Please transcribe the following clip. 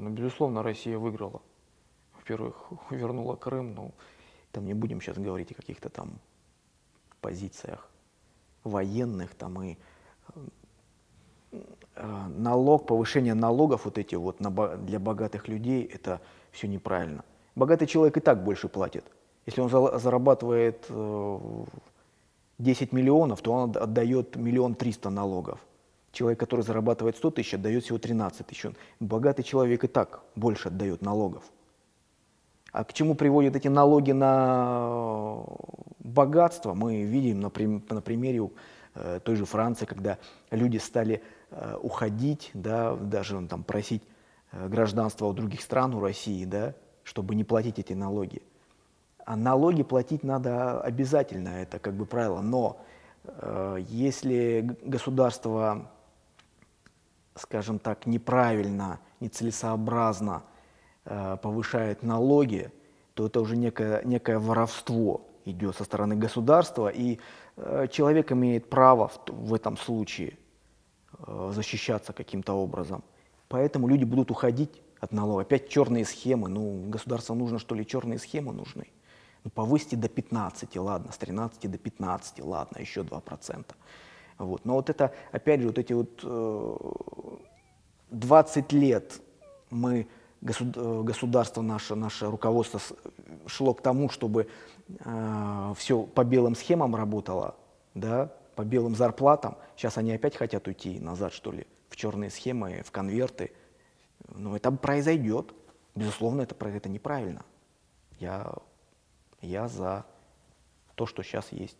ну, безусловно, Россия выиграла. Во-первых, вернула Крым, ну, там не будем сейчас говорить о каких-то там позициях военных там и э, налог, повышение налогов вот эти вот на, для богатых людей, это все неправильно. Богатый человек и так больше платит. Если он за, зарабатывает э, 10 миллионов, то он отдает миллион триста налогов. Человек, который зарабатывает 100 тысяч, отдает всего 13 тысяч. Богатый человек и так больше отдает налогов. А к чему приводят эти налоги на богатство, мы видим на, на примере э, той же Франции, когда люди стали э, уходить, да, даже там, просить э, гражданство у других стран, у России, да, чтобы не платить эти налоги. А налоги платить надо обязательно, это как бы правило. Но э, если государство, скажем так, неправильно, нецелесообразно э, повышает налоги, то это уже некое, некое воровство идет со стороны государства, и э, человек имеет право в, в этом случае э, защищаться каким-то образом. Поэтому люди будут уходить от налога. Опять черные схемы. Ну, государству нужно, что ли, черные схемы нужны. Ну, повысьте до 15, ладно, с 13 до 15, ладно, еще 2%. Вот. Но вот это, опять же, вот эти вот э, 20 лет мы, э, государство наше, наше руководство шло к тому, чтобы э, все по белым схемам работало, да, по белым зарплатам. Сейчас они опять хотят уйти назад, что ли, в черные схемы, в конверты. Но это произойдет. Безусловно, это, это неправильно. Я я за то, что сейчас есть.